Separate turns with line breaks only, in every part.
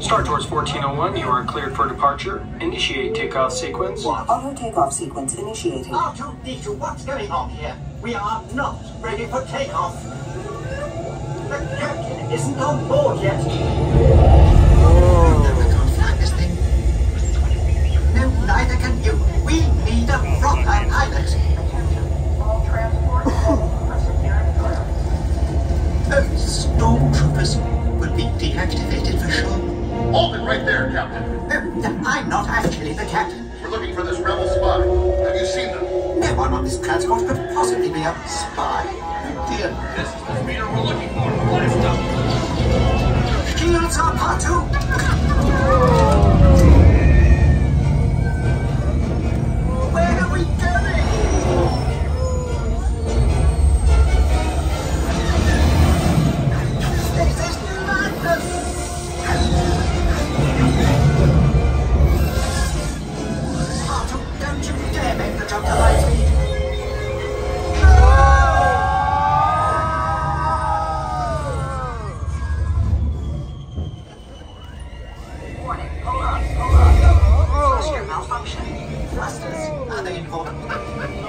Star Tours 1401, you are cleared for departure. Initiate takeoff sequence.
Auto takeoff sequence initiated.
R2D2, what's going on here? We are not ready for takeoff. The captain isn't on board yet. No, we can't fly this thing. No, neither can you. We need a proper pilot.
All transport for security clearance.
Uh, stormtroopers will be deactivated for sure.
Hold it right there, Captain.
Uh, I'm not actually the captain.
We're looking for this rebel spy. Have you seen them?
No one on this transport could possibly be a spy. Dear.
This is the speeder we're looking for. Up!
Shields are part two.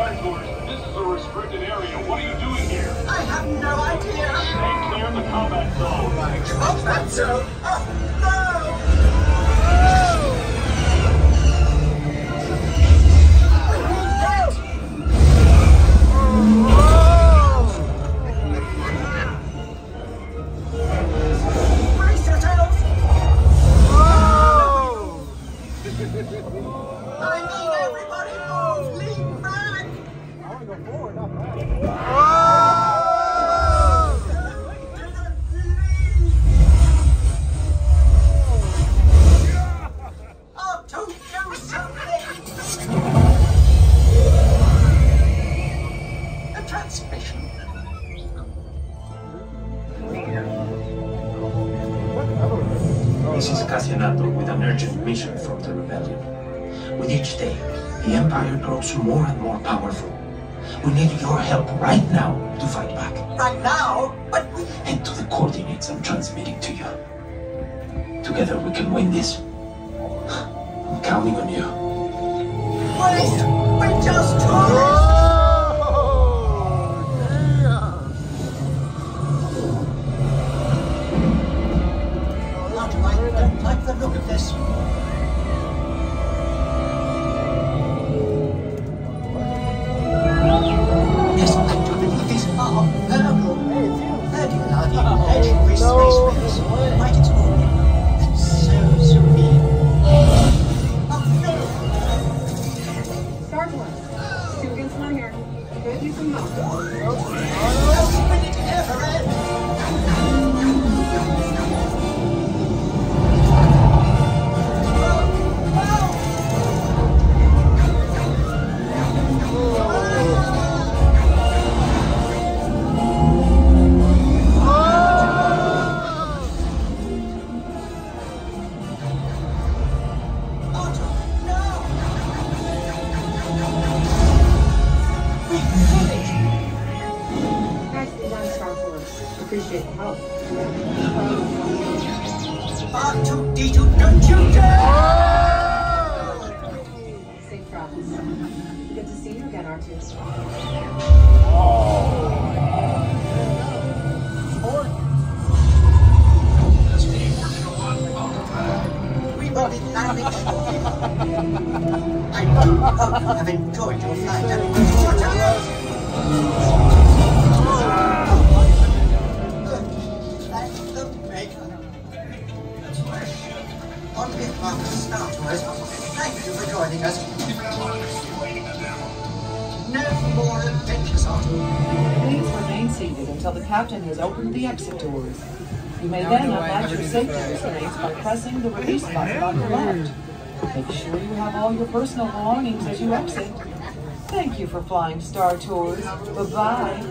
This is
a restricted area. What are you doing here?
I have no idea.
Stay clear the combat zone.
Oh, that's so. Oh,
This is Cassian Andor with an urgent mission from the rebellion. With each day, the Empire grows more and more powerful. We need your help right now to fight back.
Right now? But we...
Head to the coordinates I'm transmitting to you. Together we can win this. I'm counting on you.
Wait! We just
here. Good, you
R2D2, don't you dare!
Safe travels. Good to see you again, R2.
We will be landing shortly. I do hope you have enjoyed your flight and On behalf of Star Tours, thank you for joining us. No more adventures, R2.
Please remain seated until the captain has opened the exit doors. You may then unlatch your safety restraints by pressing the release button on your left. Make sure you have all your personal belongings as you exit. Thank you for flying Star Tours. Bye-bye.